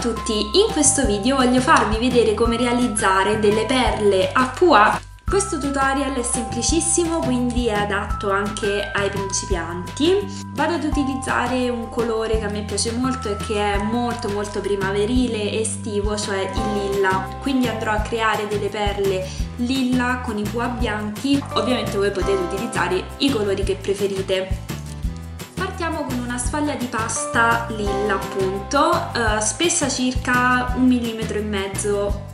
tutti, in questo video voglio farvi vedere come realizzare delle perle a pois. Questo tutorial è semplicissimo quindi è adatto anche ai principianti. Vado ad utilizzare un colore che a me piace molto e che è molto molto primaverile estivo, cioè il lilla. Quindi andrò a creare delle perle lilla con i pois bianchi. Ovviamente voi potete utilizzare i colori che preferite. Sfoglia di pasta lilla appunto, eh, spessa circa un millimetro e mezzo.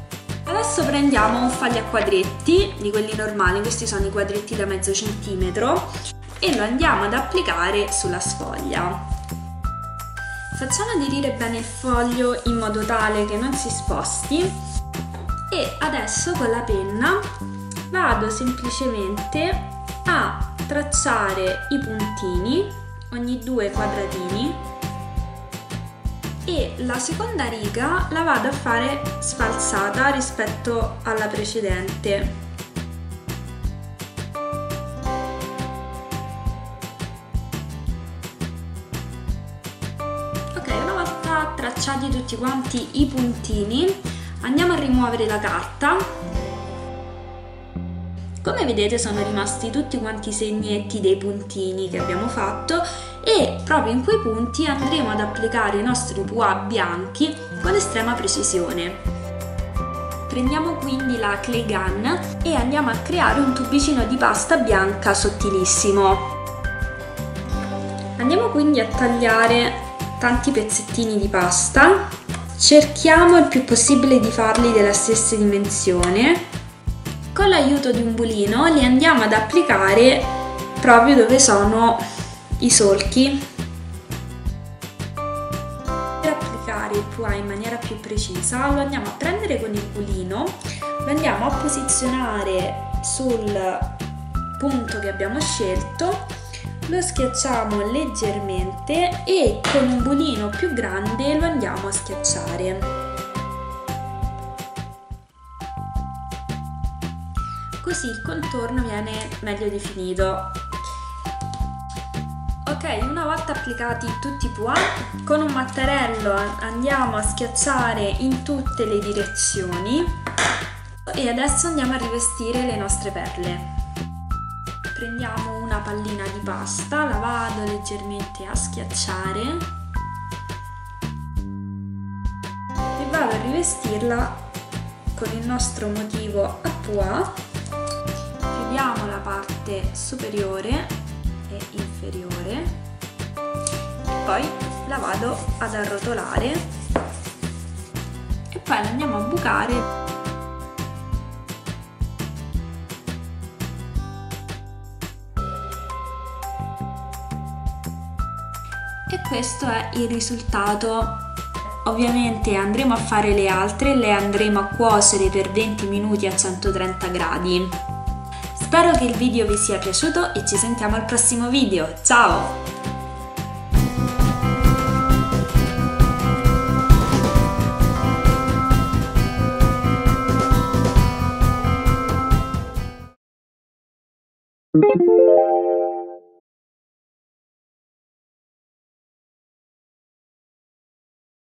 Adesso prendiamo un foglio a quadretti, di quelli normali, questi sono i quadretti da mezzo centimetro, e lo andiamo ad applicare sulla sfoglia. Facciamo aderire bene il foglio in modo tale che non si sposti e adesso con la penna vado semplicemente a tracciare i puntini ogni due quadratini. E la seconda riga la vado a fare sfalsata rispetto alla precedente. Ok una volta tracciati tutti quanti i puntini andiamo a rimuovere la carta come vedete sono rimasti tutti quanti i segnetti dei puntini che abbiamo fatto e proprio in quei punti andremo ad applicare i nostri pois bianchi con estrema precisione. Prendiamo quindi la clay gun e andiamo a creare un tubicino di pasta bianca sottilissimo. Andiamo quindi a tagliare tanti pezzettini di pasta, cerchiamo il più possibile di farli della stessa dimensione con l'aiuto di un bulino li andiamo ad applicare proprio dove sono i solchi. Per applicare il pois in maniera più precisa lo andiamo a prendere con il bulino lo andiamo a posizionare sul punto che abbiamo scelto lo schiacciamo leggermente e con un bulino più grande lo andiamo a schiacciare così il contorno viene meglio definito. Ok, una volta applicati tutti i pois, con un mattarello andiamo a schiacciare in tutte le direzioni e adesso andiamo a rivestire le nostre perle. Prendiamo una pallina di pasta, la vado leggermente a schiacciare e vado a rivestirla con il nostro motivo a pois chiudiamo la parte superiore e inferiore. E poi la vado ad arrotolare. E poi la andiamo a bucare. E questo è il risultato. Ovviamente andremo a fare le altre le andremo a cuocere per 20 minuti a 130 gradi Spero che il video vi sia piaciuto e ci sentiamo al prossimo video. Ciao!